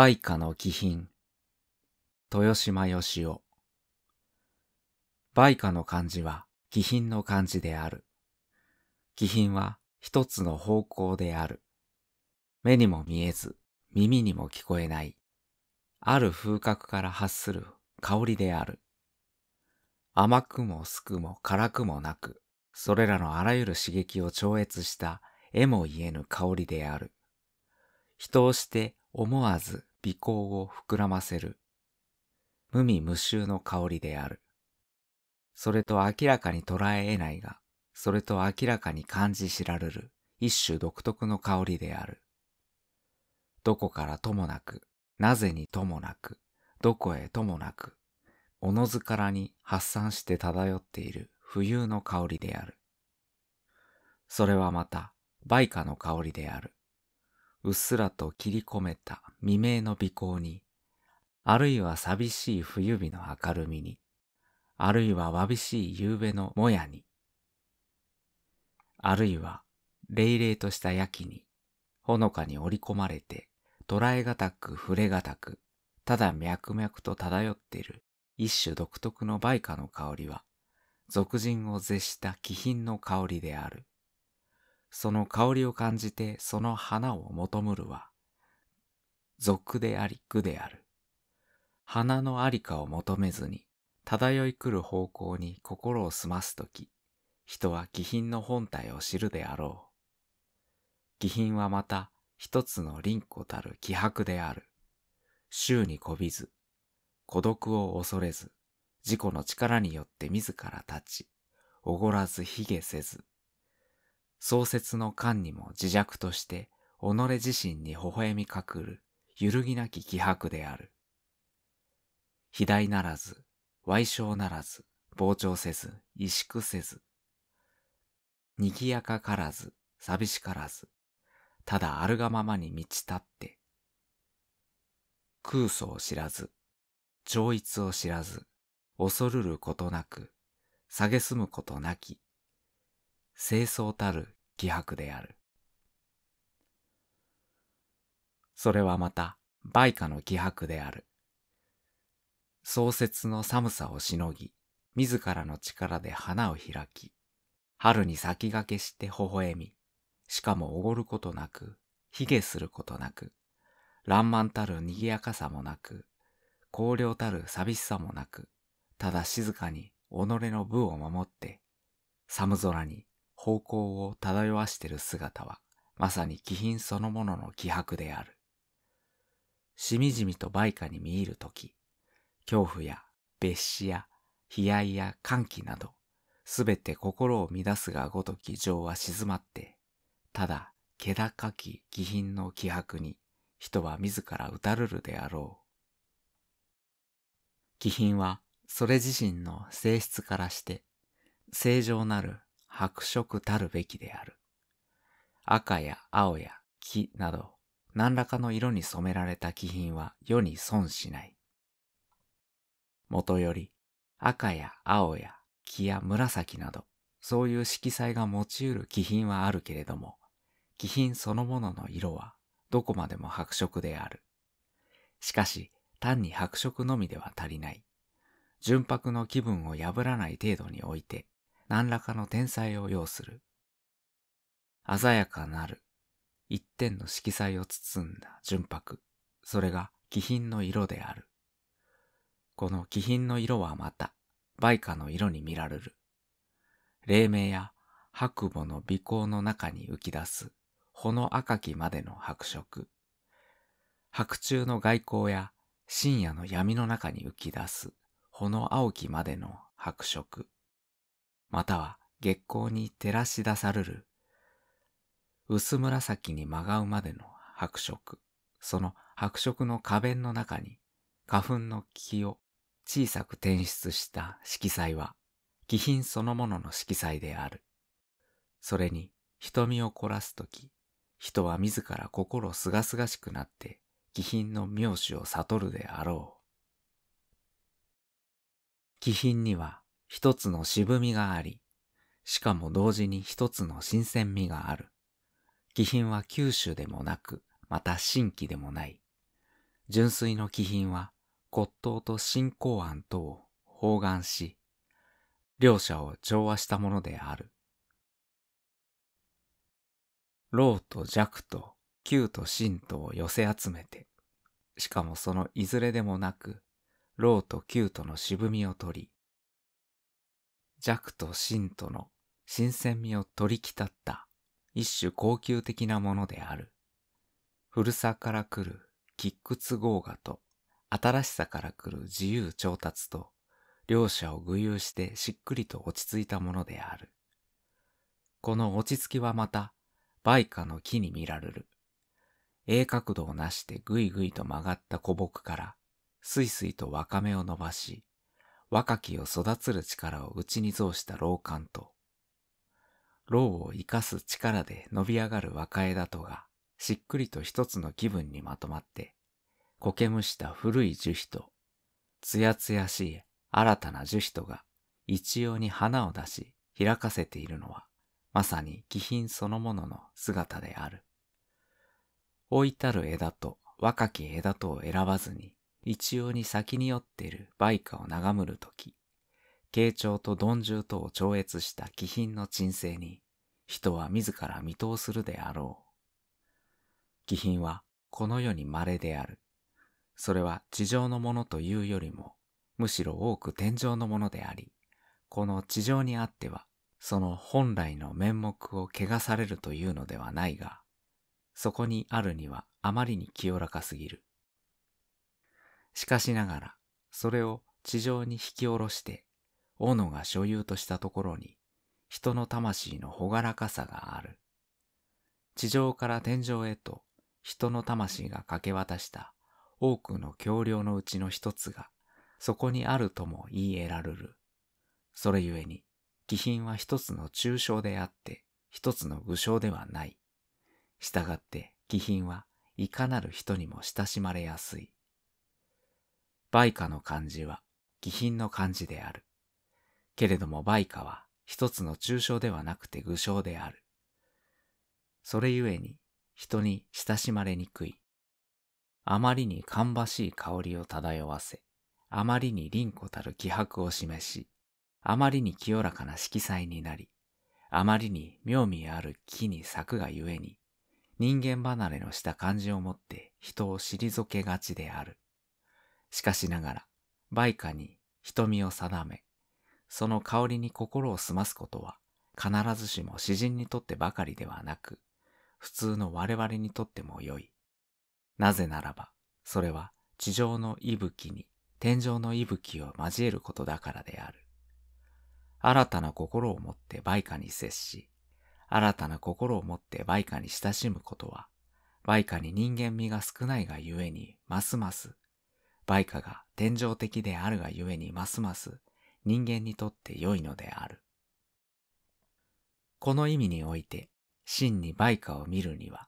梅花の気品豊島義雄梅花の漢字は気品の漢字である。気品は一つの方向である。目にも見えず、耳にも聞こえない。ある風格から発する香りである。甘くもすくも辛くもなく、それらのあらゆる刺激を超越した絵も言えぬ香りである。人をして思わず鼻孔を膨らませる。無味無臭の香りである。それと明らかに捉え得ないが、それと明らかに感じ知られる一種独特の香りである。どこからともなく、なぜにともなく、どこへともなく、おのずからに発散して漂っている冬の香りである。それはまた、梅花の香りである。うっすらと切り込めた未明の鼻孔に、あるいは寂しい冬日の明るみに、あるいはわびしい夕べのもやに、あるいは冷々とした焼きに、ほのかに織り込まれて、捉えがたく触れがたく、ただ脈々と漂っている一種独特の梅花の香りは、俗人を絶した気品の香りである。その香りを感じてその花を求むるは、俗であり苦である。花のありかを求めずに、漂い来る方向に心を澄ますとき、人は気品の本体を知るであろう。気品はまた一つの凛子たる気迫である。周にこびず、孤独を恐れず、自己の力によって自ら立ち、おごらず卑下せず、創設の間にも自弱として己自身に微笑みかくる揺るぎなき気迫である。肥大ならず、歪小ならず、膨張せず、萎縮せず、賑やかからず、寂しからず、ただあるがままに満ち立って、空想を知らず、超逸を知らず、恐るることなく、蔑むことなき、清掃たる気迫である。それはまた、梅花の気迫である。創設の寒さをしのぎ、自らの力で花を開き、春に先駆けして微笑み、しかもおごることなく、卑下することなく、爛漫たる賑やかさもなく、荒涼たる寂しさもなく、ただ静かに己の部を守って、寒空に方向を漂わしている姿は、まさに気品そのものの気迫である。しみじみと梅花に見入るとき、恐怖や別紙や悲哀や歓喜など、すべて心を乱すがごとき情は静まって、ただ気高き気品の気迫に人は自ら打たるるであろう。気品はそれ自身の性質からして正常なる白色たるべきである。赤や青や黄など何らかの色に染められた気品は世に損しない。もとより赤や青や黄や紫などそういう色彩が用いる気品はあるけれども、気品そのものの色はどこまでも白色である。しかし単に白色のみでは足りない。純白の気分を破らない程度において何らかの天才を要する。鮮やかなる一点の色彩を包んだ純白。それが気品の色である。この気品の色はまた、梅花の色に見られる。黎明や白母の鼻孔の中に浮き出す、ほの赤きまでの白色。白昼の外光や深夜の闇の中に浮き出す、ほの青きまでの白色。または月光に照らし出される、薄紫にまがうまでの白色。その白色の花弁の中に花粉の木を小さく転出した色彩は気品そのものの色彩である。それに瞳を凝らすとき、人は自ら心すがすがしくなって気品の妙手を悟るであろう。気品には一つの渋みがあり、しかも同時に一つの新鮮味がある。気品は九州でもなく、また新規でもない。純粋の気品は骨董と信仰案とを包含し、両者を調和したものである。老と弱と旧と真とを寄せ集めて、しかもそのいずれでもなく、老と旧との渋みを取り、弱と真との新鮮味を取りきたった一種高級的なものである。古さから来る喫屈豪華と新しさから来る自由調達と両者を具有してしっくりと落ち着いたものである。この落ち着きはまた梅花の木に見られる。鋭角度をなしてぐいぐいと曲がった古木から、すいすいと若芽を伸ばし、若きを育つる力を内に増した老幹と、老を生かす力で伸び上がる若枝とが、しっくりと一つの気分にまとまって、苔むした古い樹皮と、つやつやしい新たな樹皮とが一様に花を出し開かせているのは、まさに気品そのものの姿である。置いたる枝と若き枝とを選ばずに、一様に先に寄っている梅花を眺むるとき、慶長と鈍重とを超越した気品の鎮静に、人は自ら見通するであろう。気品はこの世に稀である。それは地上のものというよりも、むしろ多く天上のものであり、この地上にあってはその本来の面目を汚されるというのではないが、そこにあるにはあまりに清らかすぎる。しかしながら、それを地上に引き下ろして、斧が所有としたところに、人の魂の朗らかさがある。地上から天上へと人の魂がかけ渡した多くの橋梁のうちの一つが、そこにあるとも言い得られる。それゆえに、気品は一つの抽象であって、一つの具象ではない。したがって気品はいかなる人にも親しまれやすい。売価の漢字は気品の漢字である。けれども売価は一つの抽象ではなくて具象である。それゆえに人に親しまれにくい。あまりに芳しい香りを漂わせ、あまりに凛子たる気迫を示し、あまりに清らかな色彩になり、あまりに妙味ある木に咲くがゆえに、人間離れのした感じを持って人を退けがちである。しかしながら、売価に瞳を定め、その香りに心を澄ますことは、必ずしも詩人にとってばかりではなく、普通の我々にとっても良い。なぜならば、それは地上の息吹に天上の息吹を交えることだからである。新たな心を持って売価に接し、新たな心を持って売価に親しむことは、売価に人間味が少ないがゆえに、ますます、売価が天上的であるがゆえに、ますます人間にとって良いのである。この意味において、真に売価を見るには、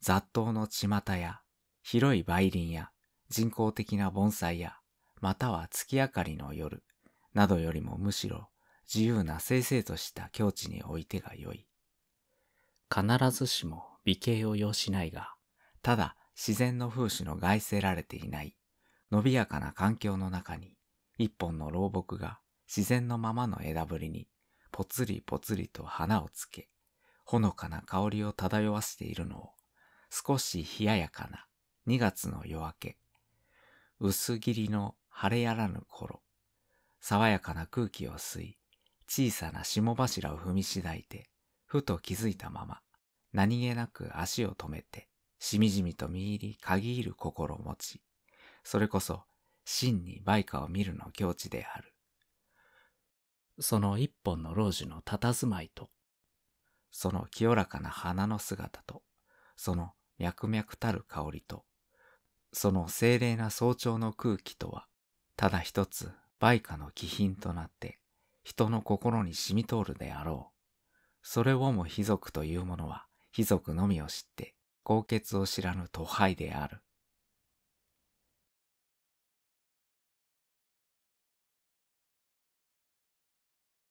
雑踏の巷や、広い梅林や、人工的な盆栽や、または月明かりの夜、などよりもむしろ自由な正々とした境地においてがよい。必ずしも美形を要しないが、ただ自然の風刺の害せられていない、伸びやかな環境の中に、一本の老木が自然のままの枝ぶりに、ぽつりぽつりと花をつけ、ほのかな香りを漂わせているのを、少し冷ややかな2月の夜明け、薄切りの晴れやらぬ頃、爽やかな空気を吸い、小さな霜柱を踏みしだいて、ふと気づいたまま、何気なく足を止めて、しみじみと見入り限る心を持ち、それこそ真に売価を見るの境地である。その一本の老樹の佇まいと、その清らかな花の姿と、その脈々たる香りと、その精霊な早朝の空気とは、ただ一つ売価の気品となって人の心に染み通るであろう。それをも貴族というものは、貴族のみを知って、高潔を知らぬ都廃である。